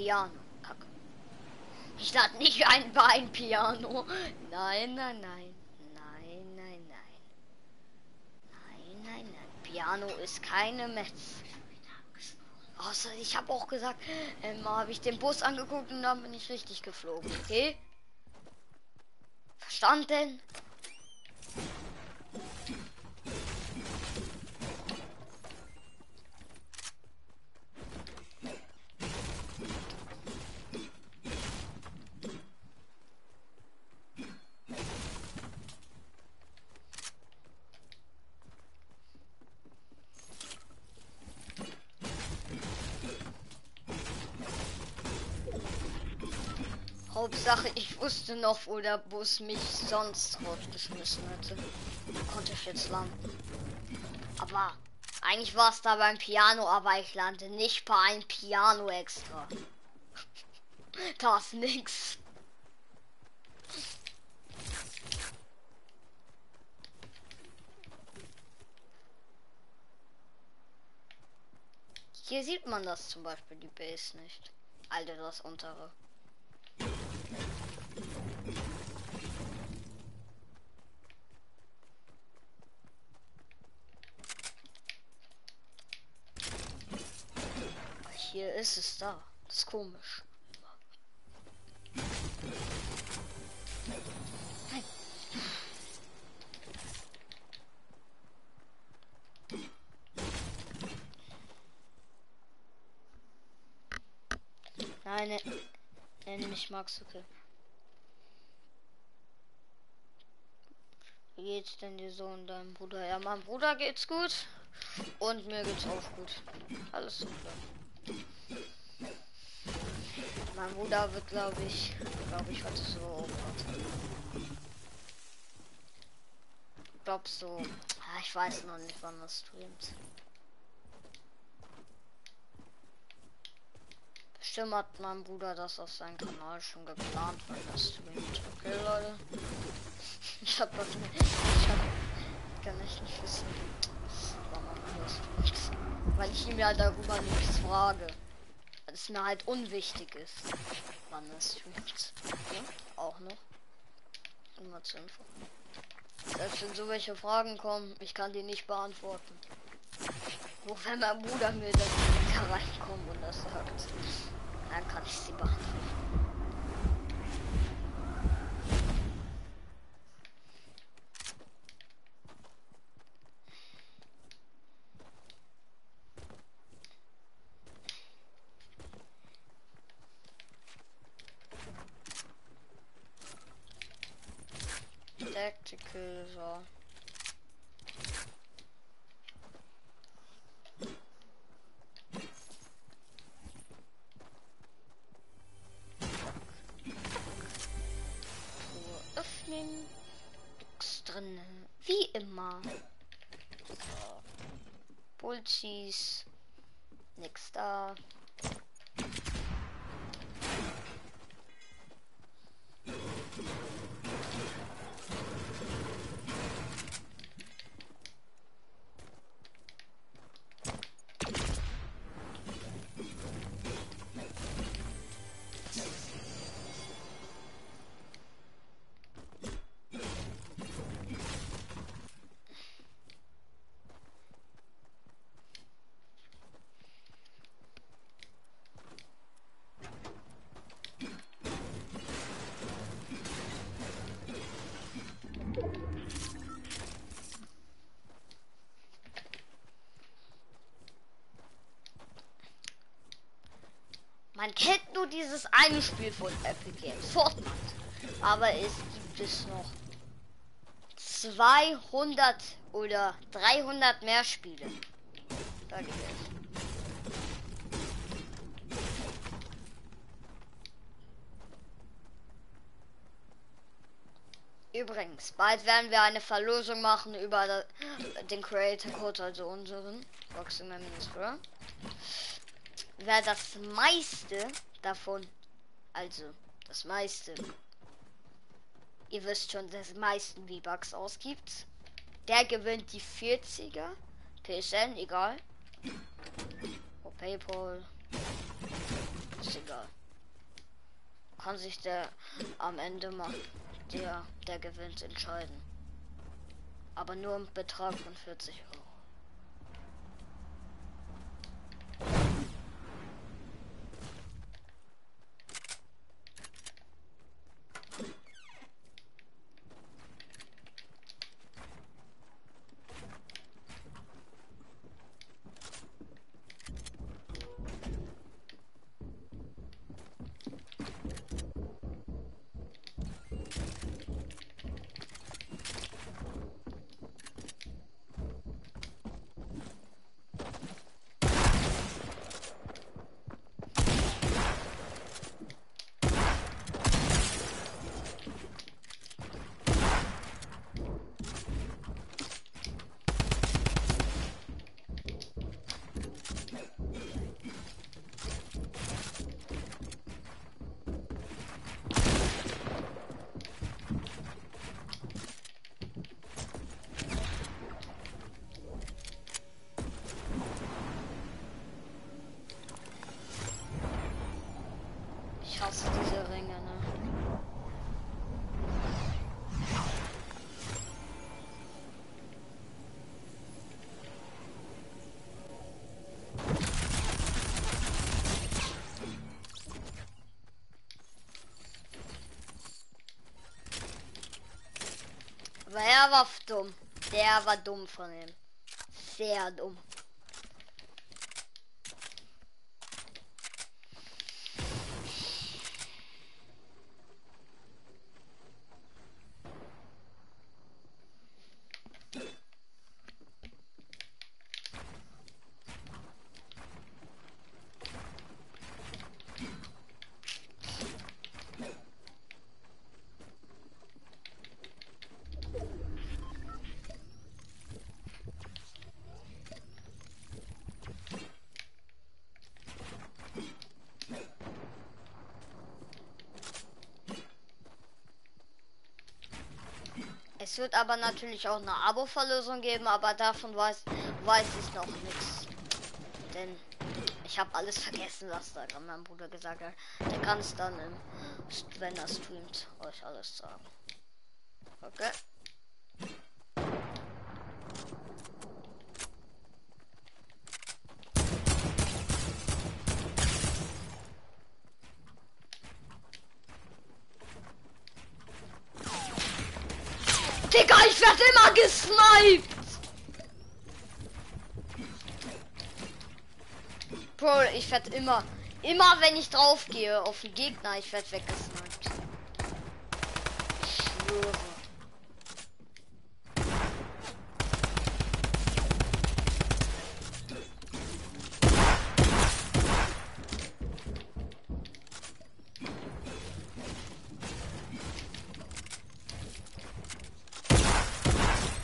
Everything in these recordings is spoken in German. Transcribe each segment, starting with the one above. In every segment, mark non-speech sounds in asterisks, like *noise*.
Piano. Kacke. Ich lade nicht ein bei ein Piano. Nein, nein, nein. Nein, nein, nein. Nein, nein, nein. Piano ist keine Metz. Außer ich habe auch gesagt, ähm, habe ich den Bus angeguckt und dann bin ich richtig geflogen. Okay? Verstanden? Hauptsache, ich wusste noch, wo der Bus mich sonst rausgeschmissen hätte. Konnte ich jetzt landen. Aber eigentlich war es da beim Piano, aber ich lande nicht bei einem Piano extra. *laughs* das nix. Hier sieht man das zum Beispiel die Base nicht. Alter, das untere. Hier ist es da. Das ist komisch. Nein. Nein, nenn mich Max, okay. Wie geht's denn dir so und deinem Bruder? Ja, meinem Bruder geht's gut. Und mir geht's auch gut. Alles super. Mein Bruder wird, glaube ich, glaube ich, heute so. Ich glaube so. Ah, ich weiß noch nicht, wann das streamt. Bestimmt hat mein Bruder das auf seinem Kanal schon geplant, weil das streamt. Okay, Leute. Ich hab das nicht. Ich hab, kann ich nicht wissen, wann man das streamt. Weil ich ihm ja darüber nichts frage. Weil es mir halt unwichtig ist, wann es streamt. Ja, auch noch. Immer zur Info. Selbst wenn so welche Fragen kommen, ich kann die nicht beantworten. Nur wenn mein Bruder mir dann da reinkommt und das sagt, dann kann ich sie beantworten. Tactical, so. Bulchis. Nix da. Man kennt nur dieses eine Spiel von Epic Games, Fortnite. Aber es gibt es noch 200 oder 300 mehr Spiele. Übrigens, bald werden wir eine Verlosung machen über den Creator Code, also unseren Boxing Minister wer das meiste davon, also das meiste, ihr wisst schon, das meisten V-Bucks ausgibt, der gewinnt die 40er. PSN, egal. Oh, PayPal. Ist egal. kann sich der am Ende mal der, der gewinnt, entscheiden. Aber nur im Betrag von 40 Euro. Ich hasse diese Ringe, ne? Aber er war dumm. Der war dumm von ihm. Sehr dumm. Es wird aber natürlich auch eine Abo-Verlosung geben, aber davon weiß, weiß ich noch nichts. Denn ich habe alles vergessen, was da mein Bruder gesagt hat. Der kann es dann, im, wenn er streamt, euch alles sagen. Okay. Digga, ich werde immer gesniped. Bro, ich werde immer, immer wenn ich drauf gehe auf den Gegner, ich werde weggesniped. Ich schwöre.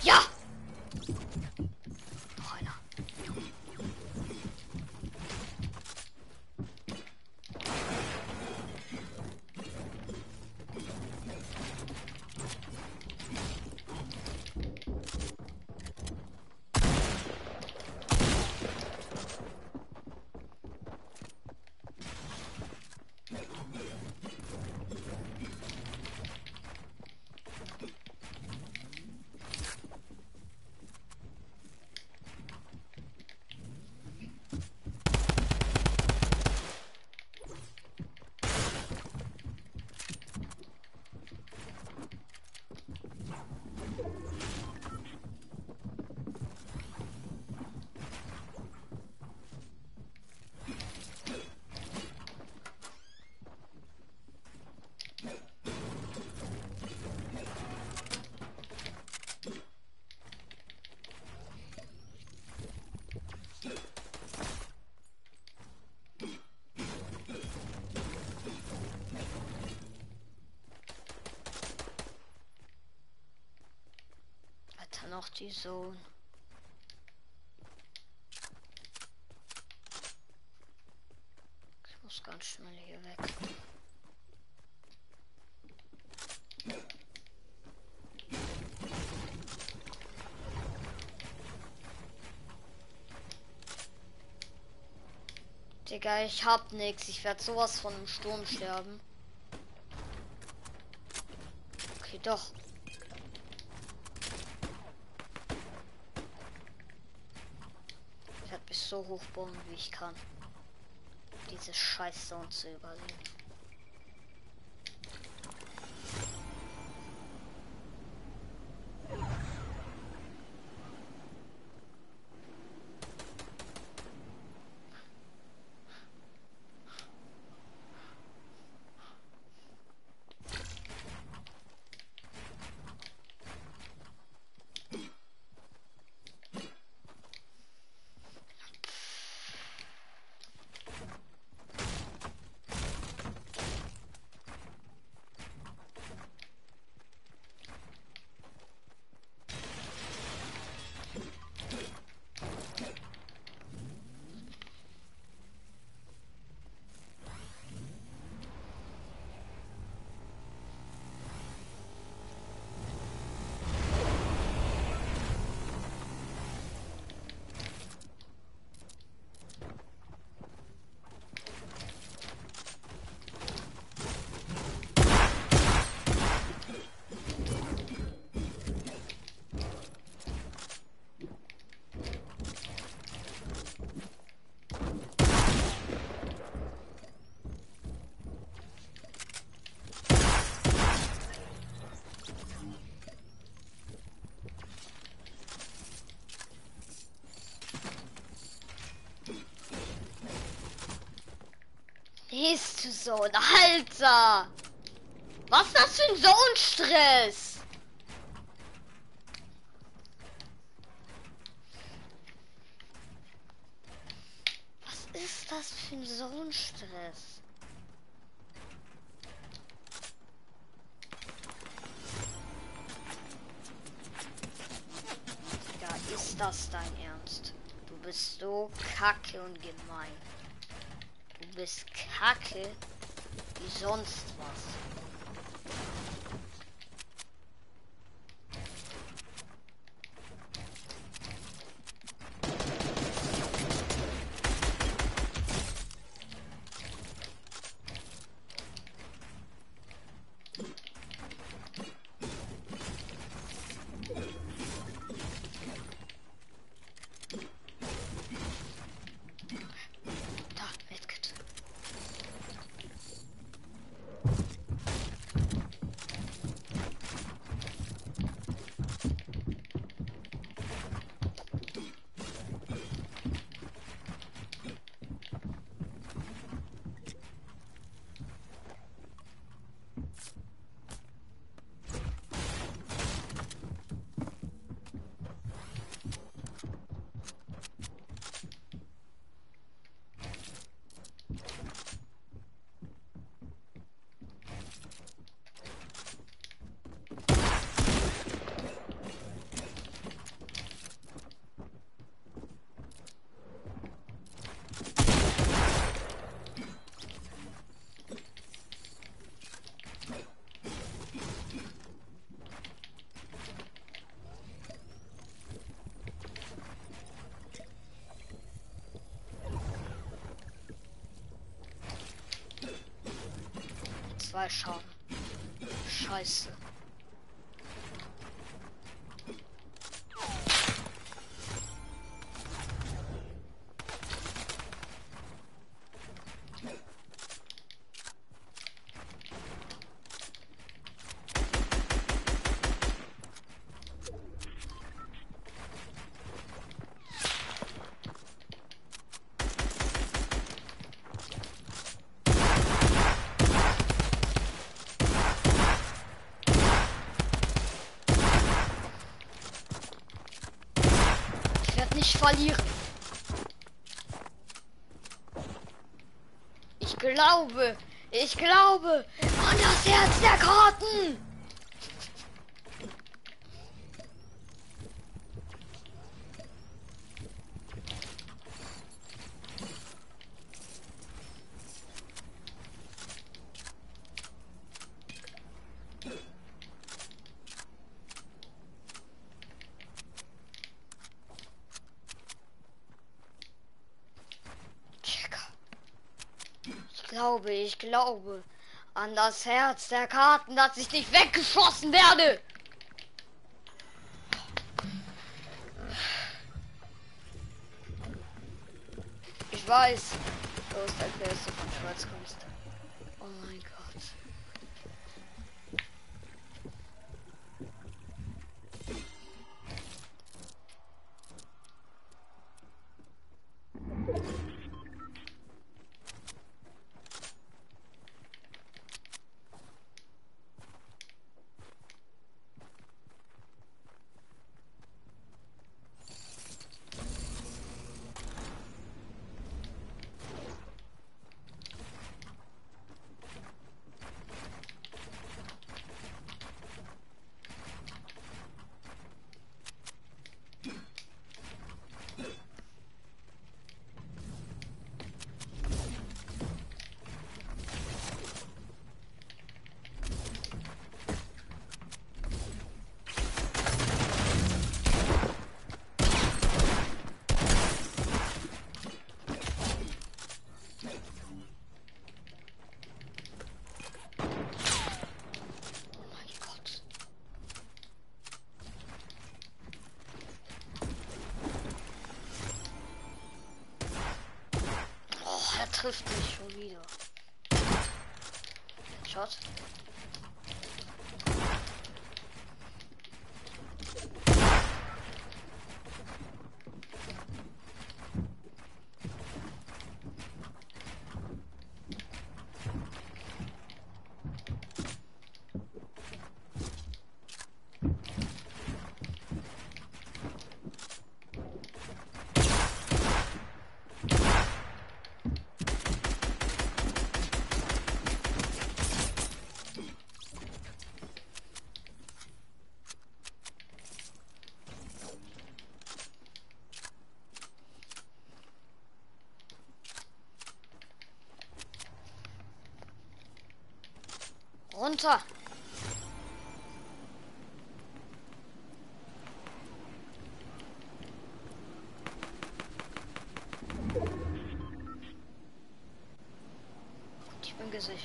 Ja! Noch einer. Alter, noch die Sohn. Ich muss ganz schnell hier weg. Digga, ich hab nix. Ich werde sowas von im Sturm sterben. Okay, doch. Ich werde mich so hoch bauen, wie ich kann. Diese scheiß Sound zu überleben. Bist du so ein Alter? Was ist das für ein Sohnstress? Was ist das für ein Sohnstress? Ja, ist das dein Ernst? Du bist so kacke und gemein. Du bist kacke wie sonst was. 2 Schaden. Scheiße. Verlieren. Ich glaube, ich glaube an das Herz der Karten. Glaube, ich glaube An das Herz der Karten, dass ich nicht weggeschossen werde. Ich weiß, du bist der Beste von Schwarzkunst. Oh mein Gott. Oh mein Gott. Oh, er trifft mich schon Runter. Gut, ich bin gesichert.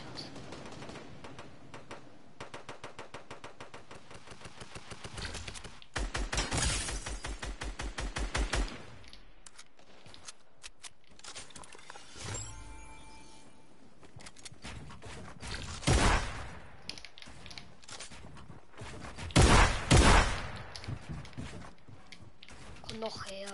Komm noch her.